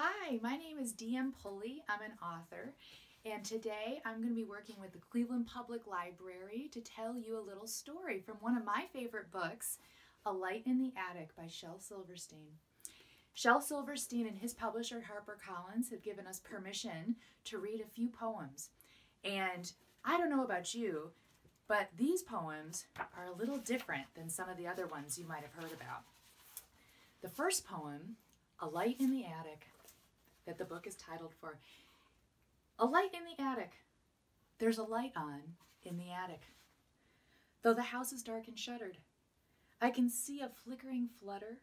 Hi, my name is DM Pulley. I'm an author, and today I'm going to be working with the Cleveland Public Library to tell you a little story from one of my favorite books, A Light in the Attic by Shel Silverstein. Shel Silverstein and his publisher HarperCollins have given us permission to read a few poems. And I don't know about you, but these poems are a little different than some of the other ones you might have heard about. The first poem, A Light in the Attic, that the book is titled for. A light in the attic. There's a light on in the attic. Though the house is dark and shuttered, I can see a flickering flutter,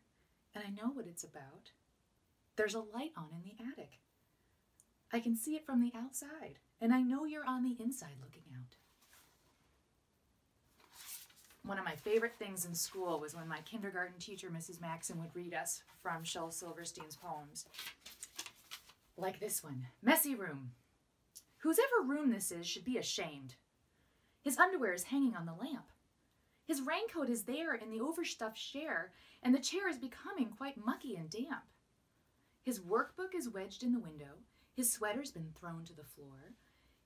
and I know what it's about. There's a light on in the attic. I can see it from the outside, and I know you're on the inside looking out. One of my favorite things in school was when my kindergarten teacher, Mrs. Maxon, would read us from Shel Silverstein's poems like this one Messy Room. Whosever room this is should be ashamed. His underwear is hanging on the lamp. His raincoat is there in the overstuffed chair, and the chair is becoming quite mucky and damp. His workbook is wedged in the window. His sweater's been thrown to the floor.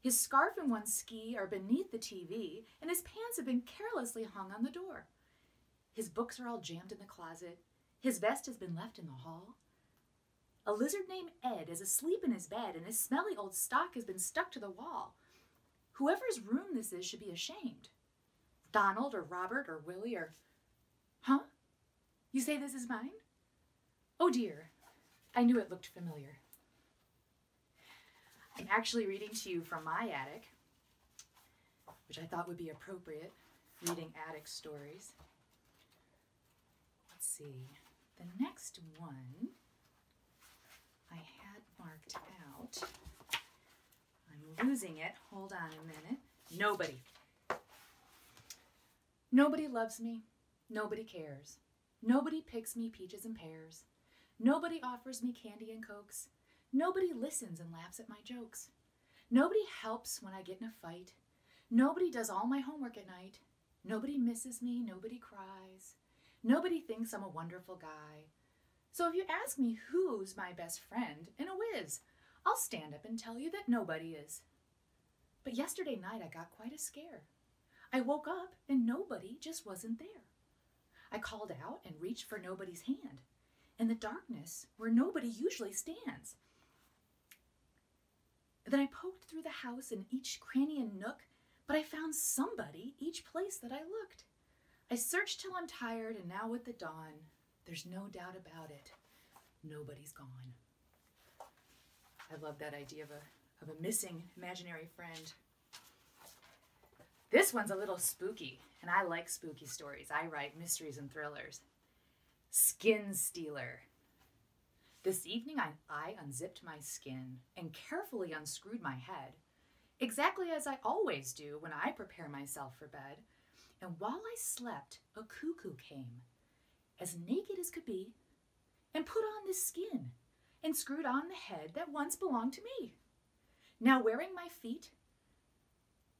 His scarf and one ski are beneath the TV, and his pants have been carelessly hung on the door. His books are all jammed in the closet. His vest has been left in the hall. A lizard named Ed is asleep in his bed, and his smelly old stock has been stuck to the wall. Whoever's room this is should be ashamed. Donald or Robert or Willie or. Huh? You say this is mine? Oh dear, I knew it looked familiar. I'm actually reading to you from my attic, which I thought would be appropriate, reading attic stories. Let's see. The next one I had marked out. I'm it. Hold on a minute. Nobody. Nobody loves me. Nobody cares. Nobody picks me peaches and pears. Nobody offers me candy and cokes. Nobody listens and laughs at my jokes. Nobody helps when I get in a fight. Nobody does all my homework at night. Nobody misses me. Nobody cries. Nobody thinks I'm a wonderful guy. So if you ask me who's my best friend in a whiz, I'll stand up and tell you that nobody is. But yesterday night I got quite a scare. I woke up and nobody just wasn't there. I called out and reached for nobody's hand in the darkness where nobody usually stands. Then I poked through the house in each cranny and nook, but I found somebody each place that I looked. I searched till I'm tired, and now with the dawn, there's no doubt about it. Nobody's gone. I love that idea of a, of a missing imaginary friend. This one's a little spooky, and I like spooky stories. I write mysteries and thrillers. Skin Stealer. This evening I, I unzipped my skin and carefully unscrewed my head, exactly as I always do when I prepare myself for bed. And while I slept, a cuckoo came as naked as could be, and put on this skin and screwed on the head that once belonged to me. Now wearing my feet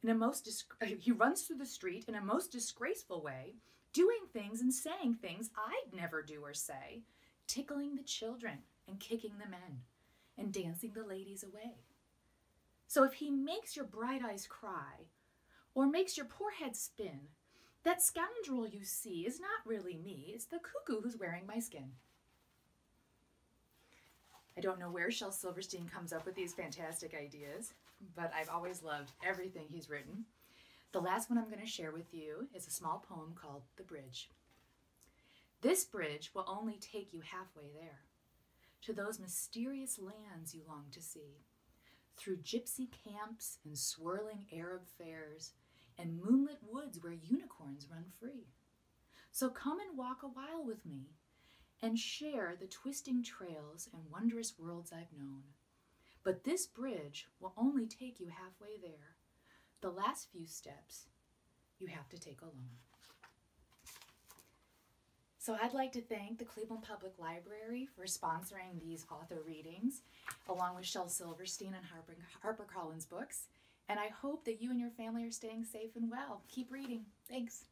in a most he runs through the street in a most disgraceful way, doing things and saying things I'd never do or say, tickling the children and kicking the men and dancing the ladies away. So if he makes your bright eyes cry or makes your poor head spin, that scoundrel you see is not really me, it's the cuckoo who's wearing my skin. I don't know where Shel Silverstein comes up with these fantastic ideas, but I've always loved everything he's written. The last one I'm going to share with you is a small poem called The Bridge. This bridge will only take you halfway there, to those mysterious lands you long to see, through gypsy camps and swirling Arab fairs, and moonlit woods where unicorns run free. So come and walk a while with me and share the twisting trails and wondrous worlds I've known. But this bridge will only take you halfway there. The last few steps you have to take alone. So I'd like to thank the Cleveland Public Library for sponsoring these author readings, along with Shel Silverstein and Harper, HarperCollins books. And I hope that you and your family are staying safe and well. Keep reading. Thanks.